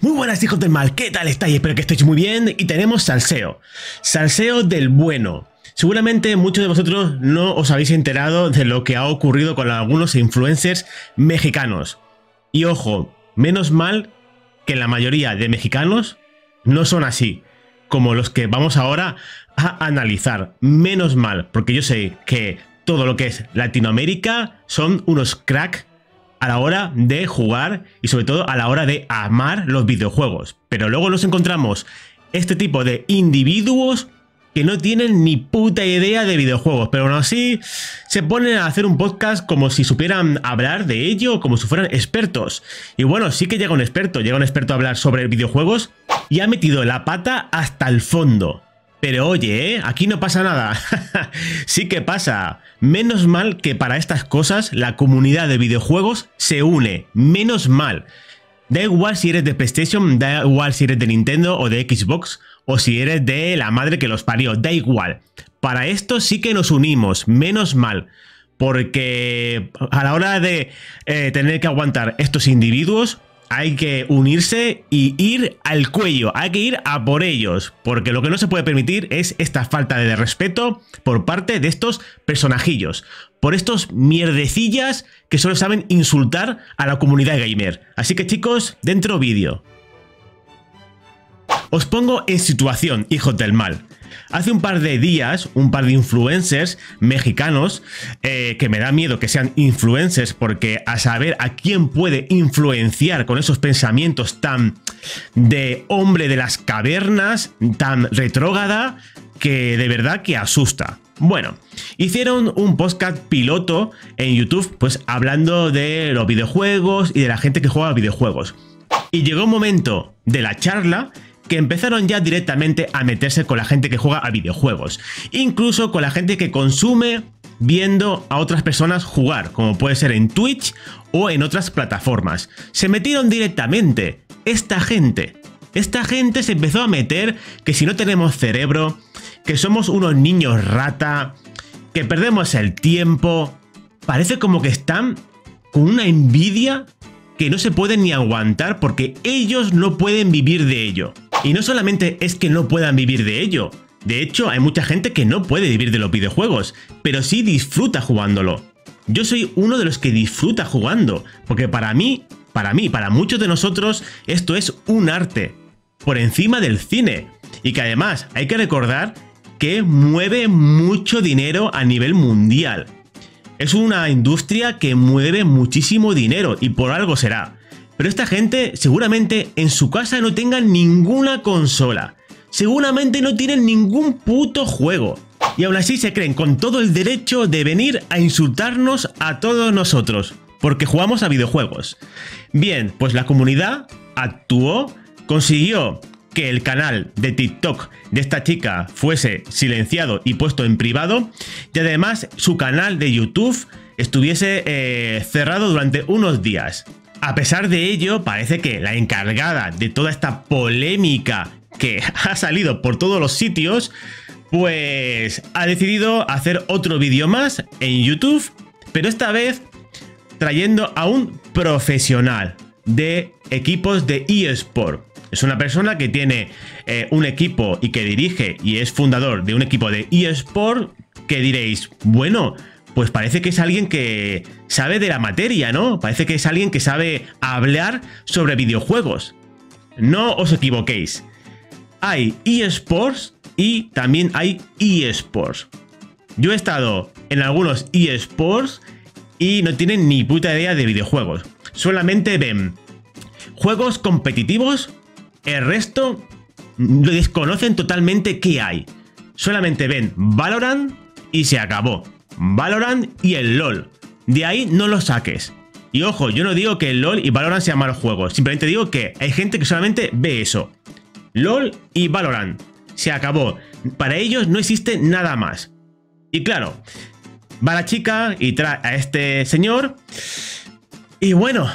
Muy buenas hijos del mal, ¿qué tal estáis? Espero que estéis muy bien y tenemos salseo. Salseo del bueno. Seguramente muchos de vosotros no os habéis enterado de lo que ha ocurrido con algunos influencers mexicanos. Y ojo, menos mal que la mayoría de mexicanos no son así, como los que vamos ahora a analizar. Menos mal, porque yo sé que todo lo que es Latinoamérica son unos crack a la hora de jugar y sobre todo a la hora de amar los videojuegos. Pero luego nos encontramos este tipo de individuos que no tienen ni puta idea de videojuegos, pero aún así se ponen a hacer un podcast como si supieran hablar de ello, como si fueran expertos. Y bueno, sí que llega un experto, llega un experto a hablar sobre videojuegos y ha metido la pata hasta el fondo. Pero oye, ¿eh? aquí no pasa nada. sí que pasa. Menos mal que para estas cosas la comunidad de videojuegos se une. Menos mal. Da igual si eres de PlayStation, da igual si eres de Nintendo o de Xbox, o si eres de la madre que los parió, da igual. Para esto sí que nos unimos, menos mal. Porque a la hora de eh, tener que aguantar estos individuos, hay que unirse y ir al cuello, hay que ir a por ellos, porque lo que no se puede permitir es esta falta de respeto por parte de estos personajillos, por estos mierdecillas que solo saben insultar a la comunidad gamer. Así que chicos, dentro vídeo. Os pongo en situación, hijos del mal. Hace un par de días, un par de influencers mexicanos, eh, que me da miedo que sean influencers porque a saber a quién puede influenciar con esos pensamientos tan de hombre de las cavernas, tan retrógada, que de verdad que asusta. Bueno, hicieron un podcast piloto en YouTube, pues hablando de los videojuegos y de la gente que juega videojuegos. Y llegó un momento de la charla que empezaron ya directamente a meterse con la gente que juega a videojuegos, incluso con la gente que consume viendo a otras personas jugar, como puede ser en Twitch o en otras plataformas. Se metieron directamente. Esta gente, esta gente se empezó a meter que si no tenemos cerebro, que somos unos niños rata, que perdemos el tiempo. Parece como que están con una envidia que no se pueden ni aguantar porque ellos no pueden vivir de ello. Y no solamente es que no puedan vivir de ello, de hecho hay mucha gente que no puede vivir de los videojuegos, pero sí disfruta jugándolo. Yo soy uno de los que disfruta jugando, porque para mí, para mí, para muchos de nosotros, esto es un arte, por encima del cine. Y que además hay que recordar que mueve mucho dinero a nivel mundial. Es una industria que mueve muchísimo dinero y por algo será. Pero esta gente seguramente en su casa no tengan ninguna consola. Seguramente no tienen ningún puto juego. Y aún así se creen con todo el derecho de venir a insultarnos a todos nosotros. Porque jugamos a videojuegos. Bien, pues la comunidad actuó, consiguió que el canal de TikTok de esta chica fuese silenciado y puesto en privado. Y además su canal de YouTube estuviese eh, cerrado durante unos días. A pesar de ello, parece que la encargada de toda esta polémica que ha salido por todos los sitios, pues ha decidido hacer otro vídeo más en YouTube, pero esta vez trayendo a un profesional de equipos de eSport. Es una persona que tiene eh, un equipo y que dirige y es fundador de un equipo de eSport que diréis, bueno, pues parece que es alguien que sabe de la materia, ¿no? Parece que es alguien que sabe hablar sobre videojuegos. No os equivoquéis. Hay eSports y también hay eSports. Yo he estado en algunos eSports y no tienen ni puta idea de videojuegos. Solamente ven juegos competitivos, el resto desconocen totalmente qué hay. Solamente ven Valorant y se acabó. Valorant y el LOL. De ahí no lo saques. Y ojo, yo no digo que el LOL y Valorant sean malos juegos, simplemente digo que hay gente que solamente ve eso. LOL y Valorant. Se acabó. Para ellos no existe nada más. Y claro, va la chica y trae a este señor. Y bueno,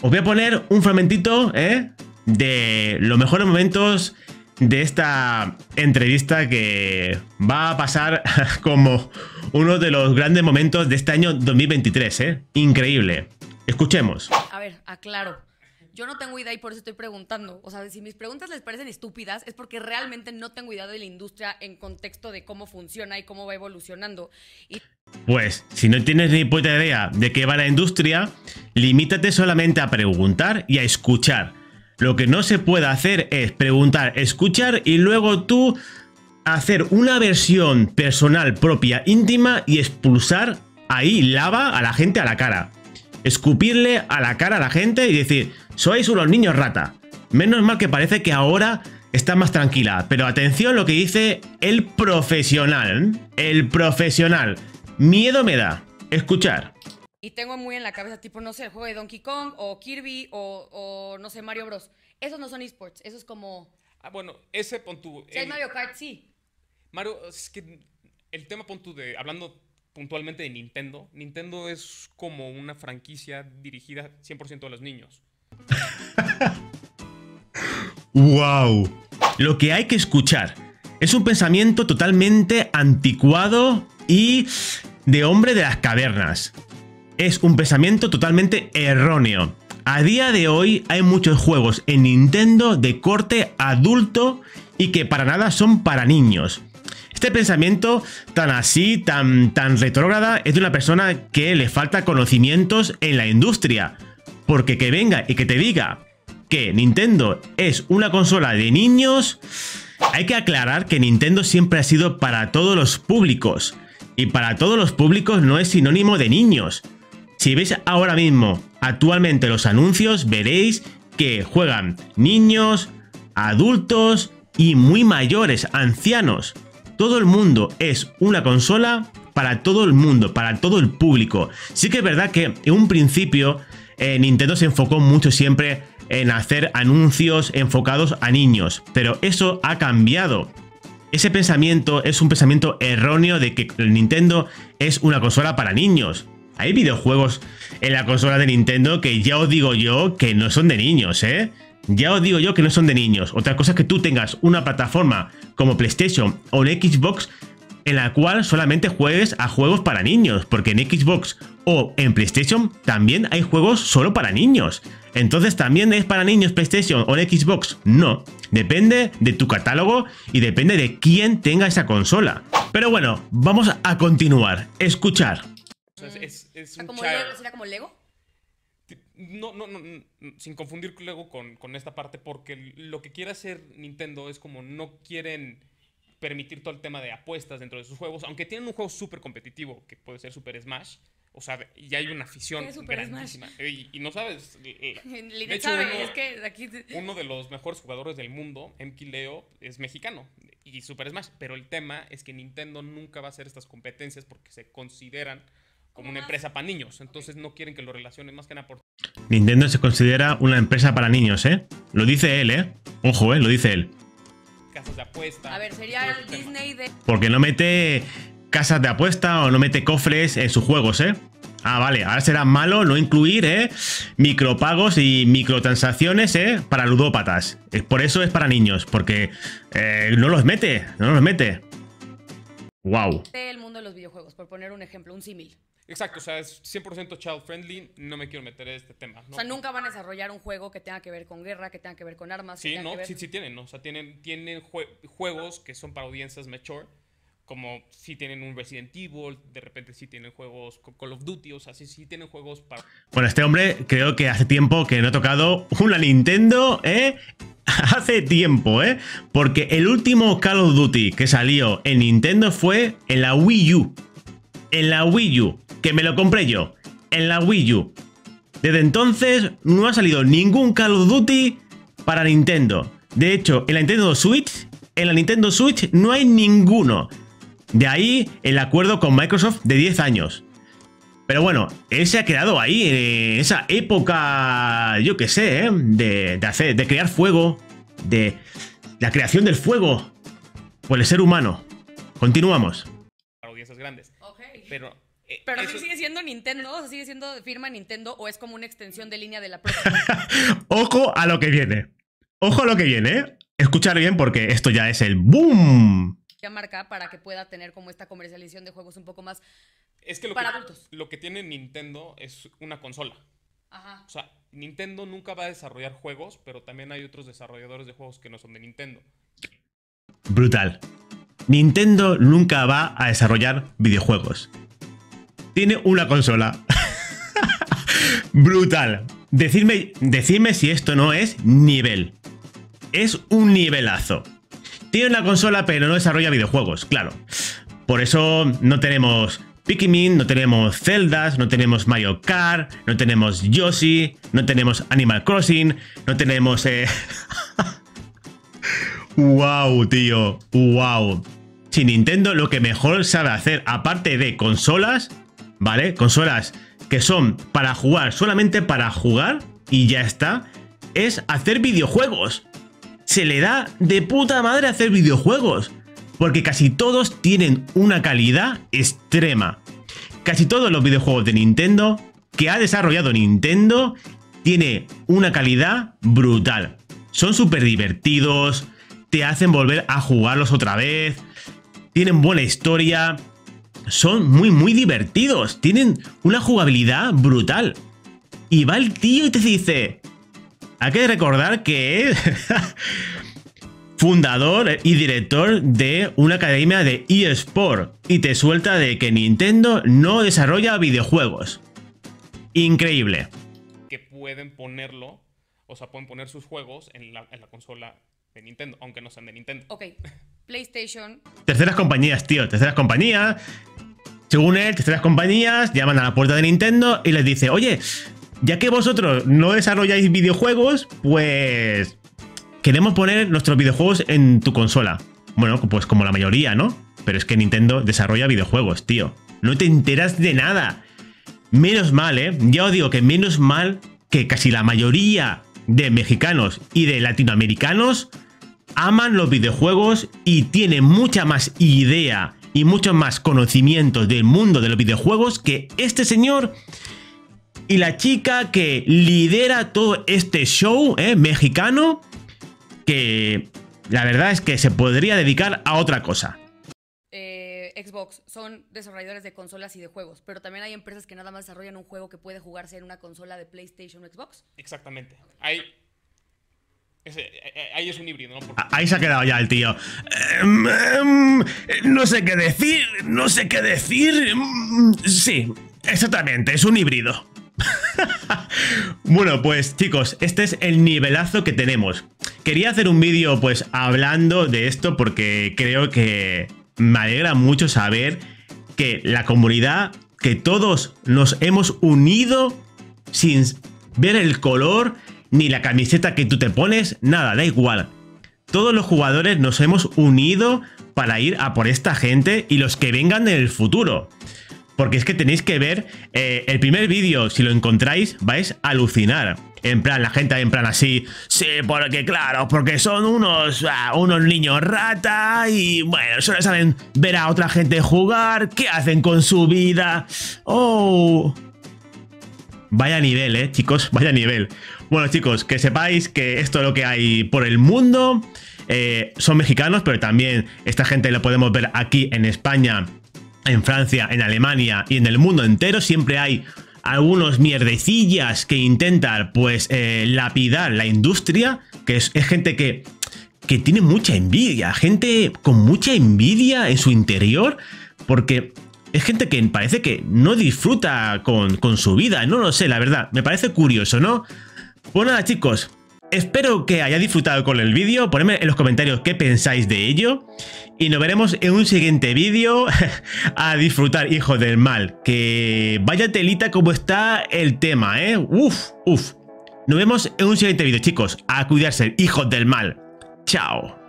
os voy a poner un fragmentito ¿eh? de los mejores momentos de esta entrevista que va a pasar como uno de los grandes momentos de este año 2023, ¿eh? Increíble. Escuchemos. A ver, aclaro. Yo no tengo idea y por eso estoy preguntando. O sea, si mis preguntas les parecen estúpidas, es porque realmente no tengo idea de la industria en contexto de cómo funciona y cómo va evolucionando. Y Pues, si no tienes ni puta idea de qué va la industria, limítate solamente a preguntar y a escuchar. Lo que no se puede hacer es preguntar, escuchar y luego tú hacer una versión personal propia, íntima y expulsar ahí lava a la gente a la cara. Escupirle a la cara a la gente y decir, sois unos niños rata. Menos mal que parece que ahora está más tranquila. Pero atención lo que dice el profesional. El profesional. Miedo me da. Escuchar. Y tengo muy en la cabeza, tipo, no sé, el juego de Donkey Kong o Kirby o, o no sé, Mario Bros. Esos no son esports, eso es como... Ah, bueno, ese pon tu. Si el- Mario Kart, sí. Mario, es que el tema pon tu de. Hablando puntualmente de Nintendo, Nintendo es como una franquicia dirigida 100% a los niños. ¡Wow! Lo que hay que escuchar es un pensamiento totalmente anticuado y de hombre de las cavernas. Es un pensamiento totalmente erróneo. A día de hoy hay muchos juegos en Nintendo de corte adulto y que para nada son para niños. Este pensamiento tan así, tan, tan retrógrada, es de una persona que le falta conocimientos en la industria. Porque que venga y que te diga que Nintendo es una consola de niños, hay que aclarar que Nintendo siempre ha sido para todos los públicos. Y para todos los públicos no es sinónimo de niños. Si veis ahora mismo, actualmente los anuncios, veréis que juegan niños, adultos y muy mayores, ancianos. Todo el mundo es una consola para todo el mundo, para todo el público. Sí que es verdad que en un principio eh, Nintendo se enfocó mucho siempre en hacer anuncios enfocados a niños, pero eso ha cambiado. Ese pensamiento es un pensamiento erróneo de que el Nintendo es una consola para niños. Hay videojuegos en la consola de Nintendo que ya os digo yo que no son de niños, ¿eh? Ya os digo yo que no son de niños. Otra cosa es que tú tengas una plataforma como PlayStation o un Xbox en la cual solamente juegues a juegos para niños, porque en Xbox o en PlayStation también hay juegos solo para niños. Entonces, ¿también es para niños PlayStation o en Xbox? No. Depende de tu catálogo y depende de quién tenga esa consola. Pero bueno, vamos a continuar. Escuchar. Es, es- es O sea, un como child- Lego, ¿Sería como Lego? No, no, no, no, sin confundir luego con, con esta parte, porque lo que quiere hacer Nintendo es como no quieren permitir todo el tema de apuestas dentro de sus juegos, aunque tienen un juego súper competitivo, que puede ser Super Smash, o sea, ya hay una afición ¿Qué es Super grandísima. Y, y no sabes, eh, de Linet hecho, sabe, uno- es que aquí... uno de los mejores jugadores del mundo, Emki Leo, es mexicano y Super Smash, pero el tema es que Nintendo nunca va a hacer estas competencias porque se consideran como una empresa para niños, entonces no quieren que lo relacionen más que nada por Nintendo se considera una empresa para niños, ¿eh? Lo dice él, ¿eh? Ojo, ¿eh? Lo dice él. casas de apuesta. A ver, sería el. Disney de... Porque no mete casas de apuesta o no mete cofres en sus juegos, ¿eh? Ah, vale, ahora será malo no incluir, ¿eh? Micropagos y microtransacciones, ¿eh? Para ludópatas. Por eso es para niños, porque eh, no los mete, no los mete. Wow. del mundo de los videojuegos, por poner un ejemplo, un símil. Exacto, o sea, es 100% child friendly, no me quiero meter en este tema. ¿no? O sea, nunca van a desarrollar un juego que tenga que ver con guerra, que tenga que ver con armas. Sí, no, que ver- sí, sí tienen, ¿no? O sea, tienen, tienen jue- juegos que son para audiencias mature, como si tienen un Resident Evil, de repente sí tienen juegos con Call of Duty, o sea, sí, sí tienen juegos para... Bueno, este hombre creo que hace tiempo que no ha tocado una Nintendo, ¿eh? Hace tiempo, ¿eh? Porque el último Call of Duty que salió en Nintendo fue en la Wii U. En la Wii U, que me lo compré yo. En la Wii U. Desde entonces no ha salido ningún Call of Duty para Nintendo. De hecho, en la Nintendo Switch, en la Nintendo Switch no hay ninguno. De ahí el acuerdo con Microsoft de 10 años. Pero bueno, él se ha quedado ahí, en esa época, yo qué sé, ¿eh? de, de hacer, de crear fuego, de la creación del fuego por el ser humano. Continuamos. audiencias grandes. Pero... eh, Pero eso- sigue siendo Nintendo, o sea, sigue siendo firma Nintendo o es como una extensión de línea de la propia. Ojo a lo que viene. Ojo a lo que viene, ¿eh? Escuchar bien porque esto ya es el boom. marca para que pueda tener como esta comercialización de juegos un poco más Es que lo para que, adultos. lo que tiene Nintendo es una consola. Ajá. O sea, Nintendo nunca va a desarrollar juegos, pero también hay otros desarrolladores de juegos que no son de Nintendo. Brutal. Nintendo nunca va a desarrollar videojuegos. Tiene una consola. Brutal. Decidme, si esto no es nivel. Es un nivelazo. Tiene una consola pero no desarrolla videojuegos, claro. Por eso no tenemos Pikmin, no tenemos Zeldas, no tenemos Mario Kart, no tenemos Yoshi, no tenemos Animal Crossing, no tenemos... Eh... wow, tío, wow. Si Nintendo lo que mejor sabe hacer, aparte de consolas, ¿vale? Consolas que son para jugar, solamente para jugar, y ya está, es hacer videojuegos. Se le da de puta madre hacer videojuegos porque casi todos tienen una calidad extrema. Casi todos los videojuegos de Nintendo que ha desarrollado Nintendo tiene una calidad brutal. Son súper divertidos, te hacen volver a jugarlos otra vez, tienen buena historia, son muy muy divertidos, tienen una jugabilidad brutal. Y va el tío y te dice, hay que recordar que fundador y director de una academia de eSport y te suelta de que Nintendo no desarrolla videojuegos. Increíble. Que pueden ponerlo, o sea, pueden poner sus juegos en la, consola de Nintendo, aunque no sean de Nintendo. Ok, PlayStation. Terceras compañías, tío, terceras compañías. Según él, terceras compañías llaman a la puerta de Nintendo y les dice, oye, ya que vosotros no desarrolláis videojuegos, pues queremos poner nuestros videojuegos en tu consola. Bueno, pues como la mayoría, ¿no? Pero es que Nintendo desarrolla videojuegos, tío. No te enteras de nada. Menos mal, ¿eh? Ya os digo que menos mal que casi la mayoría de mexicanos y de latinoamericanos aman los videojuegos y tienen mucha más idea y mucho más conocimiento del mundo de los videojuegos que este señor y la chica que lidera todo este show ¿eh? mexicano que la verdad es que se podría dedicar a otra cosa. Eh, Xbox son desarrolladores de consolas y de juegos, pero también hay empresas que nada más desarrollan un juego que puede jugarse en una consola de PlayStation o Xbox. Exactamente. Ahí, ahí es un híbrido, ¿no? Ahí se ha quedado ya el tío. Em, em, no sé qué decir, no sé qué decir. Mm, sí, exactamente, es un híbrido. bueno, pues chicos, este es el nivelazo que tenemos. Quería hacer un vídeo pues hablando de esto porque creo que me alegra mucho saber que la comunidad, que todos nos hemos unido sin ver el color ni la camiseta que tú te pones, nada, da igual. Todos los jugadores nos hemos unido para ir a por esta gente y los que vengan en el futuro. Porque es que tenéis que ver eh, el primer vídeo, si lo encontráis, vais a alucinar. En plan, la gente en plan así, sí, porque claro, porque son unos, ah, unos niños rata y bueno, solo saben ver a otra gente jugar, ¿qué hacen con su vida? Oh. Vaya nivel, eh, chicos, vaya nivel. Bueno, chicos, que sepáis que esto es lo que hay por el mundo. Eh, son mexicanos, pero también esta gente lo podemos ver aquí en España en Francia, en Alemania y en el mundo entero siempre hay algunos mierdecillas que intentan pues eh, lapidar la industria, que es, gente que, que tiene mucha envidia, gente con mucha envidia en su interior, porque es gente que parece que no disfruta con, con su vida, no lo sé, la verdad, me parece curioso, ¿no? Pues nada chicos, Espero que hayáis disfrutado con el vídeo, ponedme en los comentarios qué pensáis de ello y nos veremos en un siguiente vídeo a disfrutar, hijo del mal. Que vaya telita como está el tema, ¿eh? Uf, uf. Nos vemos en un siguiente vídeo, chicos. A cuidarse, hijos del mal. Chao.